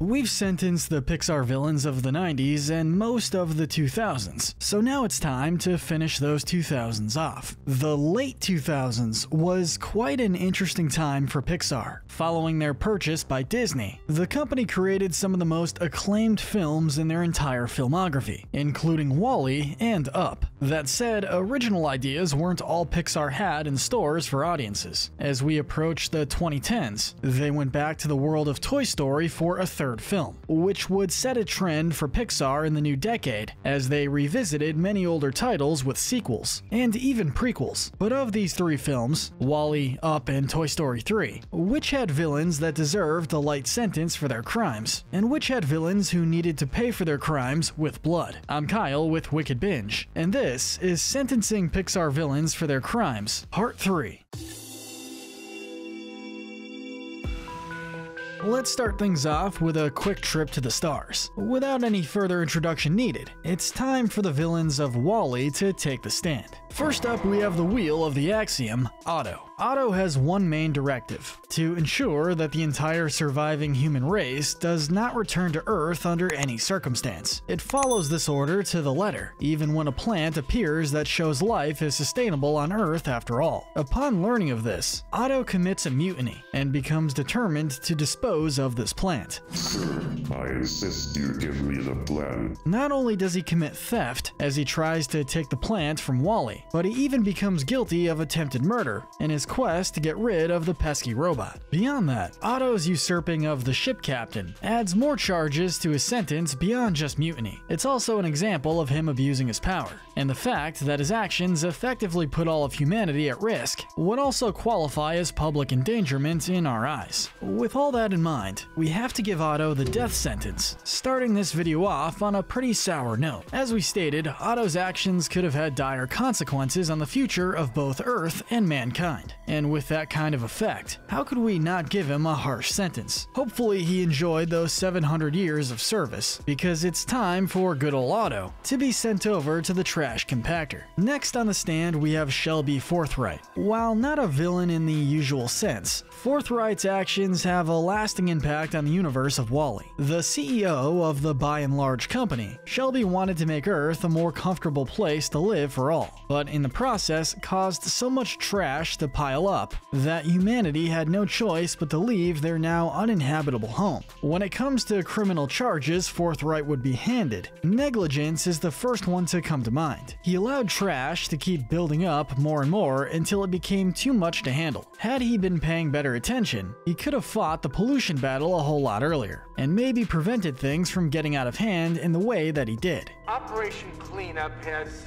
We've sentenced the Pixar villains of the 90s and most of the 2000s, so now it's time to finish those 2000s off. The late 2000s was quite an interesting time for Pixar. Following their purchase by Disney, the company created some of the most acclaimed films in their entire filmography, including WALL-E and Up. That said, original ideas weren't all Pixar had in stores for audiences. As we approach the 2010s, they went back to the world of Toy Story for a third film, which would set a trend for Pixar in the new decade, as they revisited many older titles with sequels, and even prequels. But of these three films, WALL-E, Up, and Toy Story 3, which had villains that deserved a light sentence for their crimes, and which had villains who needed to pay for their crimes with blood? I'm Kyle with Wicked Binge, and this is Sentencing Pixar Villains for Their Crimes, Part 3. Let's start things off with a quick trip to the stars. Without any further introduction needed, it's time for the villains of WALL-E to take the stand. First up, we have the wheel of the axiom, AUTO. AUTO has one main directive to ensure that the entire surviving human race does not return to Earth under any circumstance. It follows this order to the letter, even when a plant appears that shows life is sustainable on Earth after all. Upon learning of this, AUTO commits a mutiny and becomes determined to dispose of this plant. I insist you give me the plant. Not only does he commit theft as he tries to take the plant from WALL-E, but he even becomes guilty of attempted murder in his quest to get rid of the pesky robot. Beyond that, AUTO's usurping of the ship captain adds more charges to his sentence beyond just mutiny. It's also an example of him abusing his power, and the fact that his actions effectively put all of humanity at risk would also qualify as public endangerment in our eyes. With all that in mind, we have to give AUTO the death sentence, starting this video off on a pretty sour note. As we stated, AUTO's actions could have had dire consequences on the future of both Earth and mankind. And with that kind of effect, how could we not give him a harsh sentence? Hopefully he enjoyed those 700 years of service, because it's time for good old AUTO to be sent over to the trash compactor. Next on the stand we have Shelby Forthright. While not a villain in the usual sense, Forthright's actions have a lasting impact on the universe of WALL-E. The CEO of the Buy n Large company, Shelby wanted to make Earth a more comfortable place to live for all, but in the process caused so much trash to pile up that humanity had no choice but to leave their now uninhabitable home. When it comes to criminal charges Forthright would be handed, negligence is the first one to come to mind. He allowed trash to keep building up more and more until it became too much to handle. Had he been paying better attention, he could have fought the pollution battle a whole lot earlier, and maybe prevented things from getting out of hand in the way that he did. Operation Cleanup has,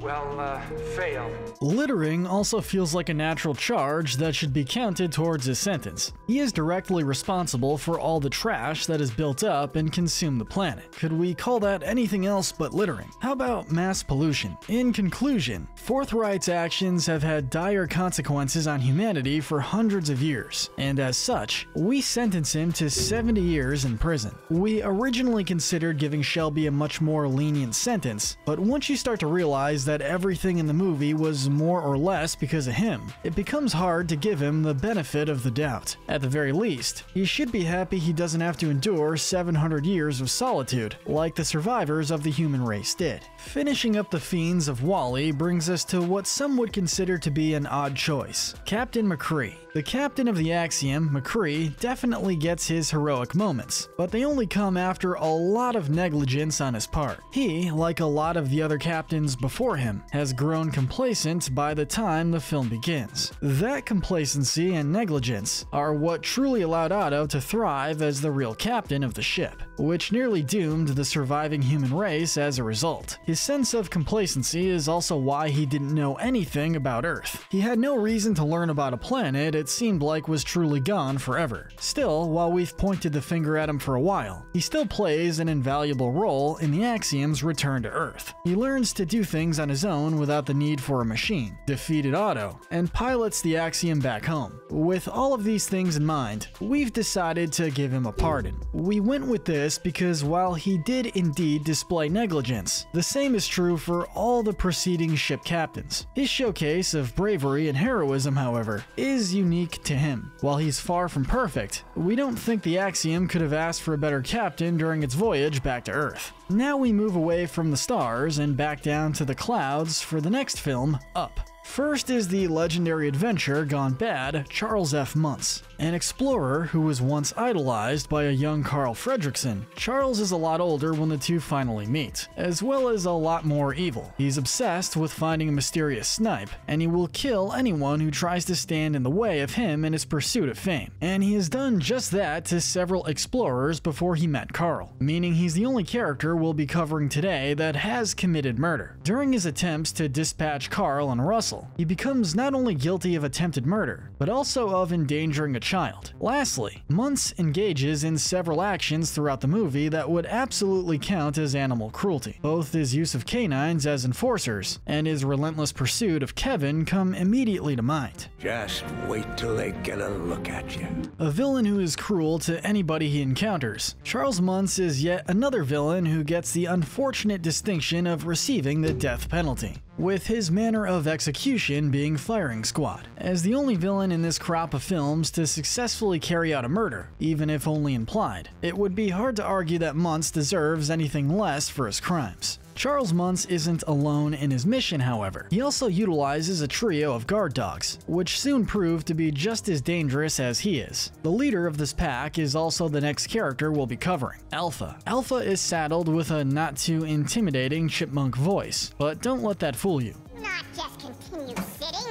well, uh, failed. Littering also feels like a natural charge that should be counted towards his sentence. He is directly responsible for all the trash that is built up and consumed the planet. Could we call that anything else but littering? How about mass pollution? In conclusion, Forthright's actions have had dire consequences on humanity for hundreds of years, and as such, we sentence him to 70 years in prison. We originally considered giving Shelby a much more lenient sentence, but once you start to realize that everything in the movie was more or less because of him, it becomes hard to give him the benefit of the doubt. At the very least, he should be happy he doesn't have to endure 700 years of solitude, like the survivors of the human race did. Finishing up the fiends of WALL-E brings us to what some would consider to be an odd choice, Captain McCrea. The captain of the Axiom, McCrea, definitely gets his heroic moments, but they only come after a lot of negligence on his part. He, like a lot of the other captains before him, has grown complacent by the time the film begins. That complacency and negligence are what truly allowed AUTO to thrive as the real captain of the ship, which nearly doomed the surviving human race as a result. His sense of complacency is also why he didn't know anything about Earth. He had no reason to learn about a planet it seemed like was truly gone forever. Still, while we've pointed the finger at him for a while, he still plays an invaluable role in the Axiom's return to Earth. He learns to do things on his own without the need for a machine, defeated AUTO, and pilots the Axiom back home. With all of these things in mind, we've decided to give him a pardon. We went with this because while he did indeed display negligence, the same is true for all the preceding ship captains. His showcase of bravery and heroism, however, is unique to him. While he's far from perfect, we don't think the Axiom could have asked for a better captain during its voyage back to Earth. Now we move away from the stars and back down to the clouds for the next film, Up. First is the legendary adventure gone bad, Charles F. Muntz, an explorer who was once idolized by a young Carl Fredricksen. Charles is a lot older when the two finally meet, as well as a lot more evil. He's obsessed with finding a mysterious snipe, and he will kill anyone who tries to stand in the way of him in his pursuit of fame. And he has done just that to several explorers before he met Carl, meaning he's the only character we'll be covering today that has committed murder. During his attempts to dispatch Carl and Russell, he becomes not only guilty of attempted murder, but also of endangering a child. Lastly, Muntz engages in several actions throughout the movie that would absolutely count as animal cruelty. Both his use of canines as enforcers and his relentless pursuit of Kevin come immediately to mind. Just wait till they get a look at you. A villain who is cruel to anybody he encounters. Charles Muntz is yet another villain who gets the unfortunate distinction of receiving the death penalty with his manner of execution being firing squad. As the only villain in this crop of films to successfully carry out a murder, even if only implied, it would be hard to argue that Muntz deserves anything less for his crimes. Charles Muntz isn't alone in his mission, however. He also utilizes a trio of guard dogs, which soon prove to be just as dangerous as he is. The leader of this pack is also the next character we'll be covering, Alpha. Alpha is saddled with a not too intimidating chipmunk voice, but don't let that fool you. Not just continue sitting.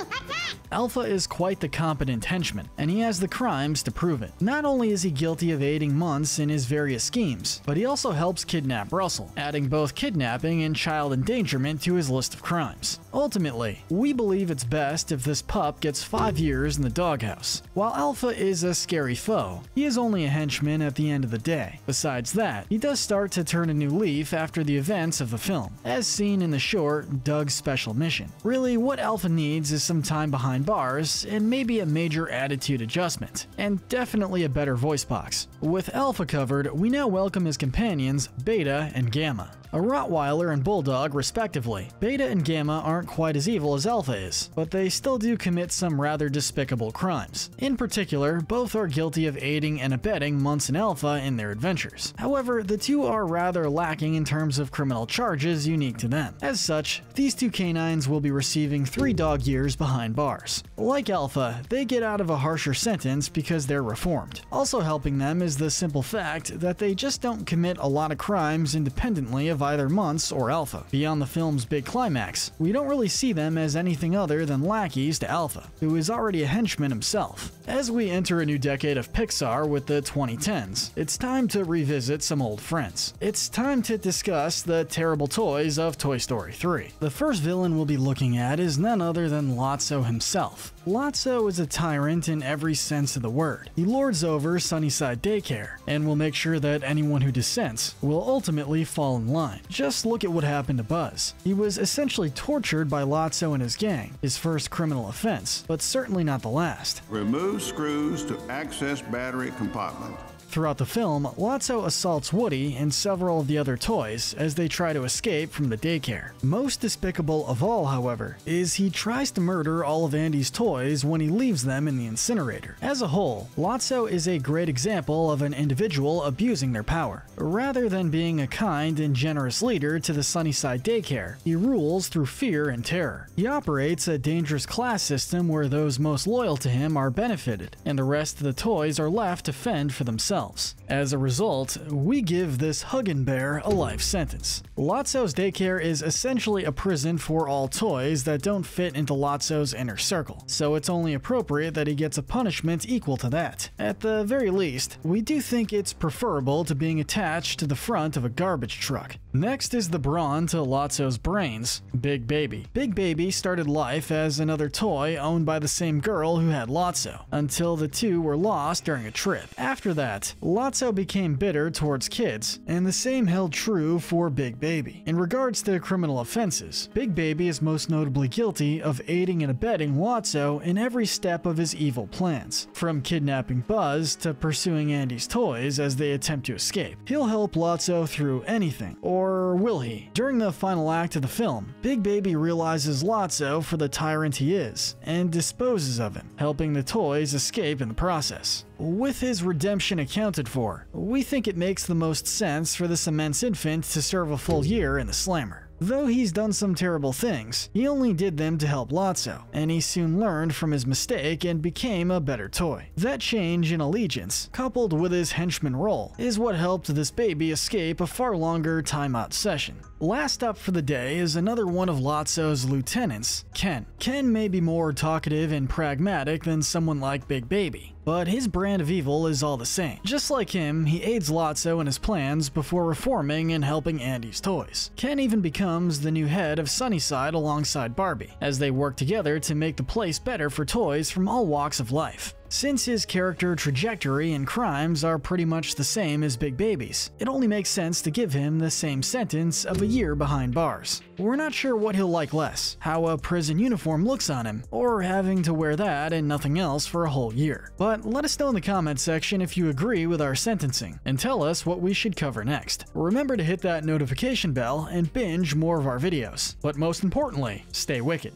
Alpha is quite the competent henchman, and he has the crimes to prove it. Not only is he guilty of aiding Muntz in his various schemes, but he also helps kidnap Russell, adding both kidnapping and child endangerment to his list of crimes. Ultimately, we believe it's best if this pup gets 5 years in the doghouse. While Alpha is a scary foe, he is only a henchman at the end of the day. Besides that, he does start to turn a new leaf after the events of the film, as seen in the short Dug's Special Mission. Really, what Alpha needs is some time behind bars, and maybe a major attitude adjustment, and definitely a better voice box. With Alpha covered, we now welcome his companions, Beta and Gamma a Rottweiler and Bulldog respectively. Beta and Gamma aren't quite as evil as Alpha is, but they still do commit some rather despicable crimes. In particular, both are guilty of aiding and abetting Muntz and Alpha in their adventures. However, the two are rather lacking in terms of criminal charges unique to them. As such, these two canines will be receiving three dog years behind bars. Like Alpha, they get out of a harsher sentence because they're reformed. Also helping them is the simple fact that they just don't commit a lot of crimes independently of either Muntz or Alpha. Beyond the film's big climax, we don't really see them as anything other than lackeys to Alpha, who is already a henchman himself. As we enter a new decade of Pixar with the 2010s, it's time to revisit some old friends. It's time to discuss the terrible toys of Toy Story 3. The first villain we'll be looking at is none other than Lotso himself. Lotso is a tyrant in every sense of the word. He lords over Sunnyside Daycare, and will make sure that anyone who dissents will ultimately fall in line. Just look at what happened to Buzz. He was essentially tortured by Lotso and his gang, his first criminal offense, but certainly not the last. Remove screws to access battery compartment. Throughout the film, Lotso assaults Woody and several of the other toys as they try to escape from the daycare. Most despicable of all, however, is he tries to murder all of Andy's toys when he leaves them in the incinerator. As a whole, Lotso is a great example of an individual abusing their power. Rather than being a kind and generous leader to the Sunnyside daycare, he rules through fear and terror. He operates a dangerous class system where those most loyal to him are benefited, and the rest of the toys are left to fend for themselves themselves. As a result, we give this Huggin Bear a life sentence. Lotso's daycare is essentially a prison for all toys that don't fit into Lotso's inner circle, so it's only appropriate that he gets a punishment equal to that. At the very least, we do think it's preferable to being attached to the front of a garbage truck. Next is the brawn to Lotso's brains, Big Baby. Big Baby started life as another toy owned by the same girl who had Lotso, until the two were lost during a trip. After that, Lotso became bitter towards kids, and the same held true for Big Baby. In regards to criminal offenses, Big Baby is most notably guilty of aiding and abetting Lotso in every step of his evil plans, from kidnapping Buzz to pursuing Andy's toys as they attempt to escape. He'll help Lotso through anything, or will he? During the final act of the film, Big Baby realizes Lotso for the tyrant he is, and disposes of him, helping the toys escape in the process. With his redemption accounted for, we think it makes the most sense for this immense infant to serve a full year in the slammer. Though he's done some terrible things, he only did them to help Lotso, and he soon learned from his mistake and became a better toy. That change in allegiance, coupled with his henchman role, is what helped this baby escape a far longer timeout session. Last up for the day is another one of Lotso's lieutenants, Ken. Ken may be more talkative and pragmatic than someone like Big Baby, but his brand of evil is all the same. Just like him, he aids Lotso in his plans before reforming and helping Andy's toys. Ken even becomes the new head of Sunnyside alongside Barbie, as they work together to make the place better for toys from all walks of life. Since his character trajectory and crimes are pretty much the same as Big Baby's, it only makes sense to give him the same sentence of a year behind bars. We're not sure what he'll like less, how a prison uniform looks on him, or having to wear that and nothing else for a whole year. But let us know in the comments section if you agree with our sentencing, and tell us what we should cover next. Remember to hit that notification bell and binge more of our videos. But most importantly, stay wicked.